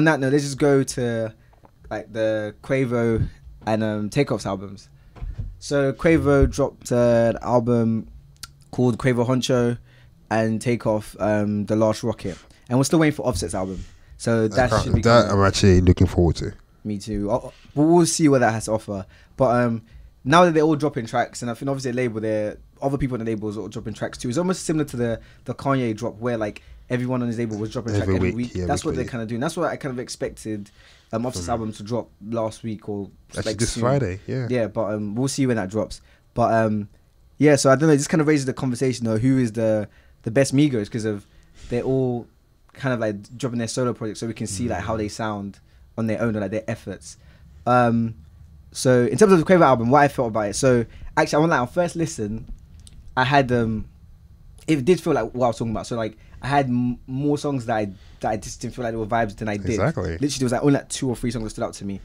on that note, let's just go to like the Quavo and um, Takeoff's albums. So Quavo dropped uh, an album called Quavo Huncho and Takeoff um, The Last Rocket, and we're still waiting for Offset's album. So that should be that. I'm actually looking forward to. Me too. We'll see what that has to offer. But um, now that they're all dropping tracks, and I think obviously a label, there other people in the labels are dropping tracks too. It's almost similar to the the Kanye drop, where like everyone on his label was dropping Every track every week, week. yeah, That's what they're kind of doing. That's what I kind of expected. Um, Offset's album to drop last week or Actually, like this soon. Friday, yeah. Yeah, but um, we'll see when that drops. But um, yeah, so I don't know. It just kind of raises the conversation though. Who is the the best Migos? Because of they're all kind of like dropping their solo projects, so we can see like how they sound on their own, or like their efforts. Um, so in terms of the Quavo album, what I felt about it. So actually, I want like on first listen, I had um, it did feel like what I was talking about. So like I had m- more songs that I that I just didn't feel like they were vibes than I did. Exactly. Literally, there was like only like two or three songs that stood out to me.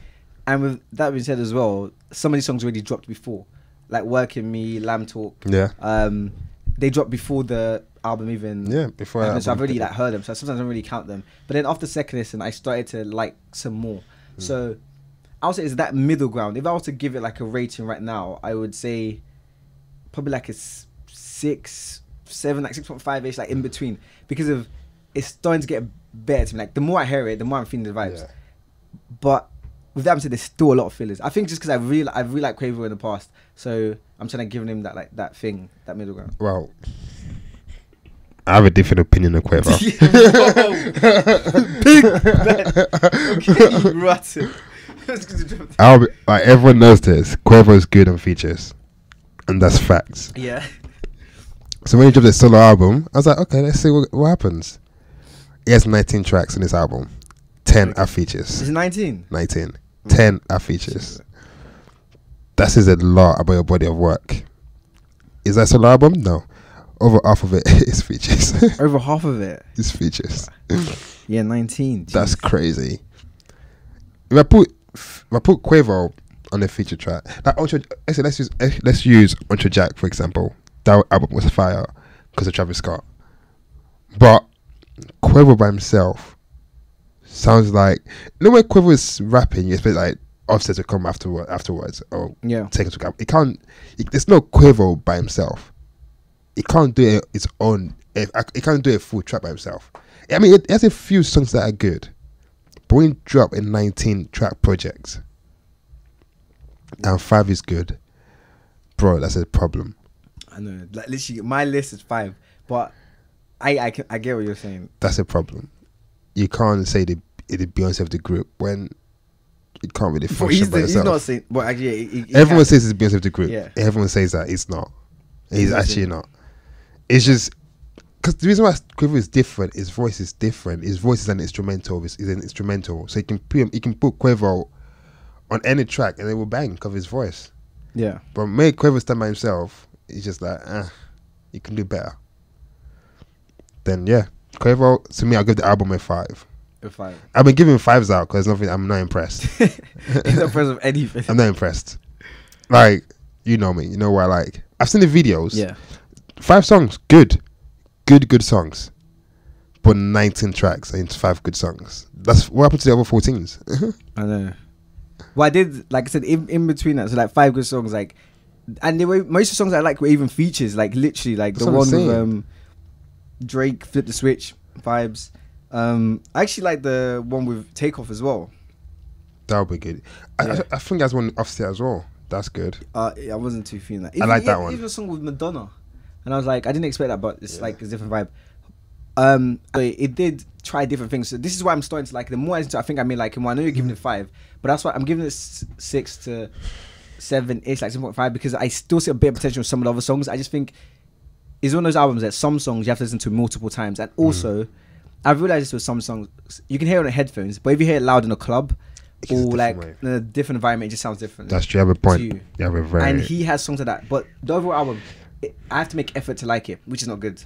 And with that being said as well, some of these songs already dropped before, like "Working Me," "Lamb Talk." Yeah. Um, they dropped before the album even. Yeah, before happened, so I've already like heard them. So sometimes I don't really count them. But then after second listen, I started to like some more. Hmm. So I would say it's that middle ground. If I was to give it like a rating right now, I would say probably like a s- six, seven, like six point five ish, like in between, because of it's starting to get better to me. Like the more I hear it, the more I'm feeling the vibes. Yeah. But with that being said, there's still a lot of fillers. I think just because I really, I really like Quavo in the past, so I'm trying to give him that like that thing, that middle ground. Well, I have a different opinion of Quavo. rotten. I'll be, like everyone knows this. Quavo's good on features, and that's facts. yeah. So when he dropped his solo album, I was like, okay, let's see what, what happens. He has 19 tracks in this album. 10 are Is features. it 19? 19. Hmm. 10 are features. That says a lot about your body of work. Is that a solo album? No. Over half of it is features. Over half of it. it's features. Yeah, 19. That's crazy. If I put if I put Quavo on a feature track, like Ultra, let's let's use let's use Huncho Jack for example. That album was fire because of Travis Scott, but Quavo by himself sounds like you know when Quavo is rapping, you expect like Offset to come afterward afterwards or Yeah. take it to camp. It can't. It, there's no Quavo by himself. He can't do it its own. It, it can't do a full track by himself. I mean, it has a few songs that are good, but when you drop a 19 track project and five is good, bro, that's a problem. I know. Like literally, my list is five, but I I, can, I get what you're saying. That's a problem. You can't say the it is Beyonce of the group when it can't really But function he's, by the, he's not saying. But actually, he, he Everyone says it's Beyonce of the group. Yeah. Everyone says that it's not. He's actually not. It's just because the reason why Quavo is different. His voice is different. His voice is an instrumental. Is is an instrumental. So you can put him, you can put Quavo on any track and it will bang because of his voice. Yeah. But make Quavo stand by himself. He's just like, ah, you can do better. Then yeah, Quavo. To me, I'll give the album a five. A five. I've been giving fives out because nothing. I'm not impressed. not present of anything. I'm not impressed. Like, you know me. You know what I like. I've seen the videos. yeah. Five songs, good. Good, good songs. But 19 tracks and five good songs. That's what happened to the other 14s. I know. Well, I did, like I said, in, in between that, so like five good songs, like, and they were most of the songs I like were even features, like literally, like That's the one with um, Drake, Flip the Switch vibes. Um, I actually like the one with Takeoff as well. that would be good. I, Yeah. I, I think that's one offset as well. That's good. Uh, I wasn't too feeling that. I like that even- one. Even a song with Madonna, and I was like, I didn't expect that, but it's like a different vibe. Um, but it did try different things. So this is why I'm starting to like. it. The more I, listen to I think I may like him. more. I know you're giving it five, but that's why I'm giving it s- six to seven ish, like seven point five, because I still see a bit of potential in some of the other songs. I just think it's one of those albums that some songs you have to listen to multiple times, and also. Mm. I've realized this with some songs, you can hear it on headphones, but if you hear it loud in a club It gives a or like different in a different environment, it just sounds different That's true. You have a point. you. You have a very. and he has songs like that. But the overall album, I have to make effort to like it, which is not good.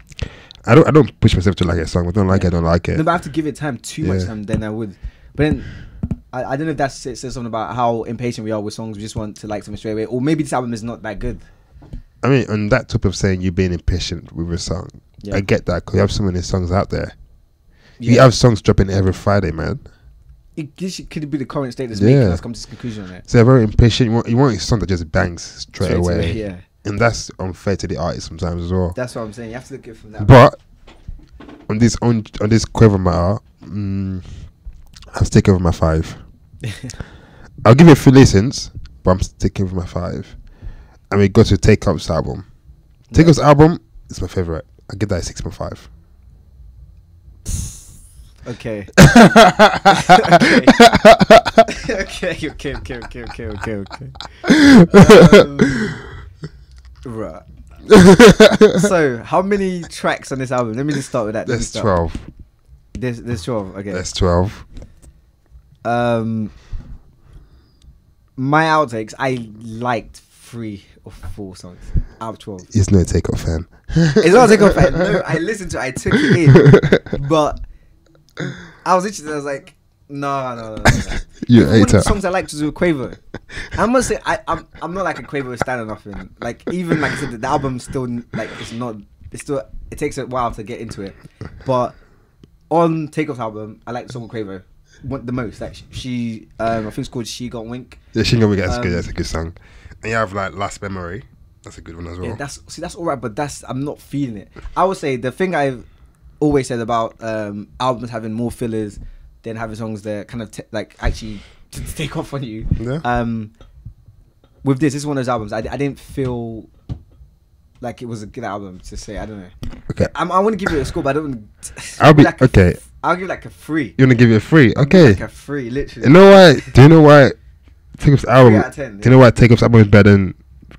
I don't. I don't push myself to like a song. I don't like it. I don't like it. No, but I have to give it time, too much time, then I would. But then I, I don't know if that says something about how impatient we are with songs. We just want to like something straight away, or maybe this album is not that good. I mean, on that top of saying you being impatient with a song, Yeah. I get that because you have so many songs out there. You have songs dropping every Friday, man. it, this could be the current state that's Yeah. making us come to this conclusion on it. So very impatient. You want, you want a song that just bangs straight, Straight away. away, yeah. and that's unfair to the artist sometimes as well. That's what I'm saying. You have to look at it from that. But on this on on this Quavo matter, mm, I'm sticking with my five. I'll give you a few listens, but I'm sticking with my five. And we go to Takeoff's album. Takeoff's album is my favorite. I give that a six point five. Okay. okay. okay. Okay. Okay. Okay. Okay. Okay. Um, right. so, how many tracks on this album? Let me just start with that. That's twelve. There's, there's twelve. Okay. That's twelve. Um, my outtakes. I liked three or four songs out of twelve. He's no Takeoff fan. It's not a take off. No, I listened to. it, I took it in, but I was interested, I was like, no, no, no. no, no. You One of the songs I like to do with Quavo. I must say, I, I'm I'm not like a Quavo stan or nothing. Like even like I said, the album still like it's not. It's still. It takes a while to get into it, but on Takeoff's album, I like the song with Quavo one, the most. Like she, um, I think it's called She Gon Wink. Yeah, Shingo that's good. Um, That's a good song. And you have like Last Memory. That's a good one as well. Yeah, that's see that's all right, but that's I'm not feeling it. I would say the thing I've always said about um, albums having more fillers than having songs that kind of t- like actually take off on you. Yeah. Um, with this, this is one of those albums I, I didn't feel like it was a good album to say. I don't know. okay. I'm, I want to give it a score, but I don't. I'll be- like okay. I'll give like a three. You wanna give it a free? I'll give it Okay. Like a three, literally. You know why? Do you know why Takeoff's album? out of 10, Do you know why Takeoff's album is better than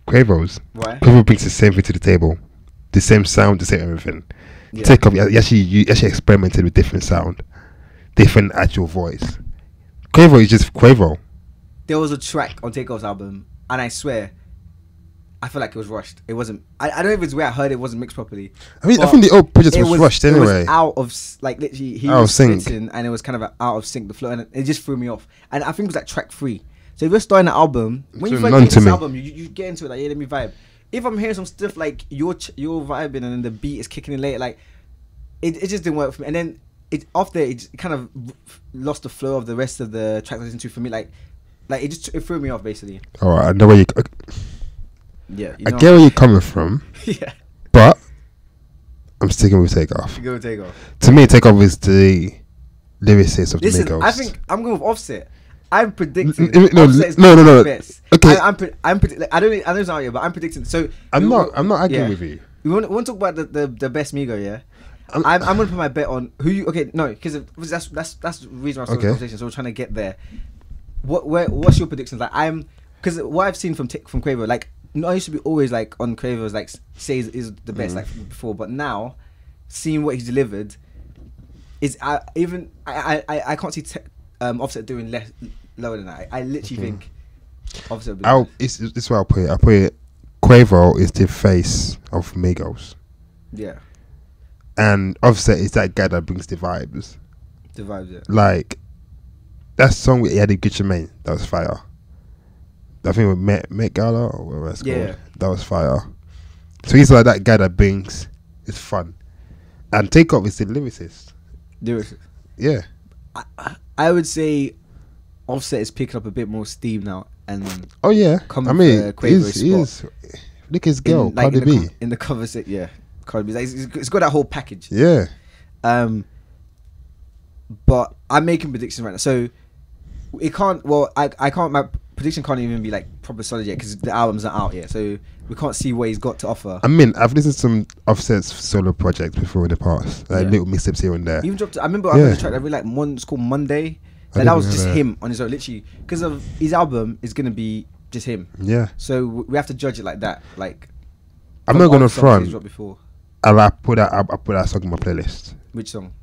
Quavo's? Why? Quavo brings the same thing to the table, the same sound, the same everything. Yeah. Takeoff, he actually you actually experimented with different sound, different actual voice. Quavo is just Quavo. there was a track on Takeoff's album, and I swear, I feel like it was rushed. It wasn't. I, I don't know if it's where I heard it wasn't mixed properly. I mean, I think the old project it was, rushed it was anyway. out of like literally he Out of was sync. and it was kind of out of sync the flow, and it just threw me off. And I think it was like track three. So if you're starting an album, when you So first get this me. album, you, you get into it like yeah, let me vibe. If I'm hearing some stuff like you're ch- you're vibing and then the beat is kicking in late, like it, it just didn't work for me. And then it off there, it kind of lost the flow of the rest of the tracks I listened to for me. Like like it just it threw me off basically. All right, I know where you. Yeah, you I get where you're coming from, yeah, but I'm sticking with Takeoff. go take off. To me, Takeoff is the lyricist of Listen, the Migos. I think I'm going with Offset. I'm predicting. N- n- no, Offset is no, no, gonna no. be the best. Okay. I, I'm. Pre- I'm. Predi- like, I don't. I don't know it's out but I'm predicting. So I'm we- not. I'm not arguing yeah. with you. We want, we want to talk about the, the, the best Migo, yeah. I'm- I'm, I'm, gonna put my bet on who you. Okay, no, because that's that's that's the reason I started Okay. the conversation. So we're trying to get there. What where what's your predictions? Like I'm because what I've seen from T- from Quavo, like no, I used to be always like on Quavo's like s- say is, is the best Mm. like before, but now seeing what he's delivered is I even I I, I can't see t- um, Offset doing less lower than that. I, I literally Mhm. think Offset. Will be I'll. It's, it's, this is where I'll put it. I'll put it. Quavo is the face of Migos, yeah, and Offset is that guy that brings the vibes. the vibes. Yeah. Like that song he had with Eddie Gucci Mane, that was fire. I think with Met Met Gala or whatever it's called. Yeah. That was fire. So he's like that guy that brings it's fun. And Takeoff is the lyricist. Lyrics. Yeah. I, I- would say Offset is picking up a bit more steam now, and Oh yeah. Come I mean, Quavo's he's, he's look his girl, in, like, Cardi in the, B. con- in the conversation, yeah, Cardi B. Like, it's, it's got that whole package. Yeah. Um, but I'm making predictions right now, so it can't. Well, I I can't. My prediction can't even be like proper solid yet because the album's not out yet, so we can't see what he's got to offer. I mean, I've listened to some Offset's solo projects before in the past, like Yeah. little mixtapes here and there. Even dropped. I remember I heard Yeah. a track that I really like. One it's called Monday. Like, that was just that. him on his own, literally, because of his album is gonna be just him. Yeah, So we have to judge it like that. Like I'm not gonna front. before. And I put that, I, I put that song in my playlist. Which song?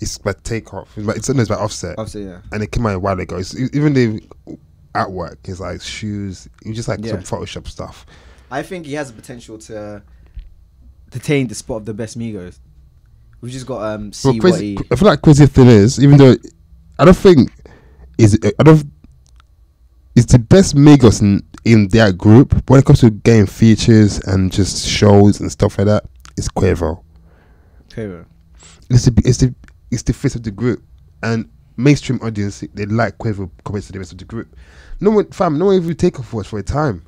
It's by Takeoff. It's, by, it's something by Offset. Obviously, yeah. and it came out a while ago. It's, even the artwork is like shoes, was just like Yeah. some Photoshop stuff. I think he has the potential to attain the spot of the best Migos. We've just got um see what crazy, he. I feel like crazy thing is, even though I don't think is I don't it's the best Migos in in their group. When it comes to game features and just shows and stuff like that, it's Quavo. Quavo. It's the it's the it's the face of the group, and mainstream audience they like Quavo compared to the rest of the group. No one, fam, no one even take off was for a time.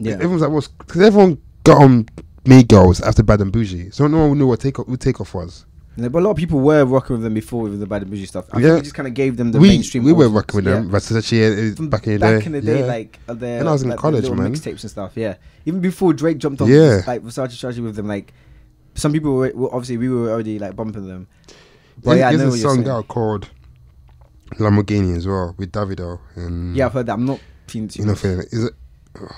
Yeah. everyone's like, what's because everyone got on Migos after Bad and Bougie, so no one knew what take off, who takeoff was. Yeah, but a lot of people were rocking with them before with the Bad and Bougie stuff. I Yeah. think it just kind of gave them the we mainstream. we were rocking with Yeah. them, but Versace uh, back in the back day. in the day, yeah. like uh, their, When I was in like, college, man. mixtapes and stuff. Yeah, even before Drake jumped on, Yeah. like Versace Strategy with them, like some people were, were obviously we were already like bumping them. But yeah, I there's know a song out called Lamborghini as well with Davido and Yeah, I've heard that. I'm not feeling too. you know feeling it. Is it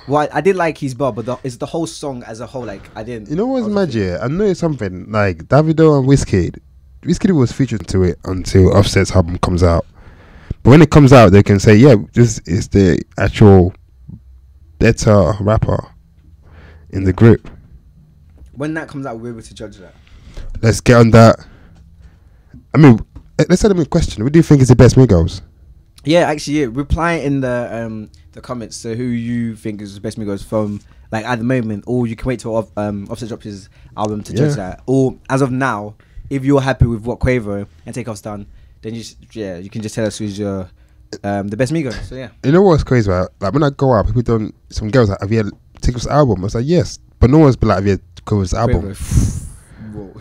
Well, I, I did like his bar, but the, it's the whole song as a whole. Like I didn't. You know what's was magic? I know it's something like Davido and Wizkid. Wizkid was featured to it until Offset's album comes out. But when it comes out, they can say, "Yeah, this is the actual better rapper in the group." When that comes out, we're able to judge that. Let's get on that. I mean, let's ask them a question. What do you think is the best Migos? Yeah, actually, yeah. Reply in the um the comments to who you think is the best Migos from like at the moment, or you can wait till off, um Offset drops his album to judge Yeah. that. Or as of now, if you're happy with what Quavo and Takeoff's done, then you yeah you can just tell us who's your um the best Migos. So yeah, You know what's crazy about? Like when I go out, people don't. Some girls like, "Have you had Ticket's album?" I was like, "Yes," but no one's been like, "Have you had Quavo's album?" Quavo. Whoa.